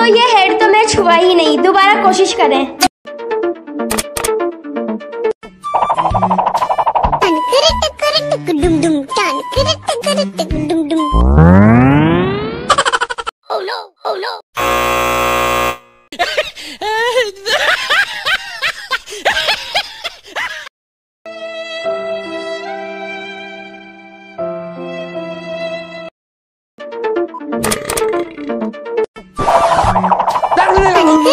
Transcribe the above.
दोस्तों ये हेड तो मैं छुआ ही नहीं दोबारा कोशिश करें टन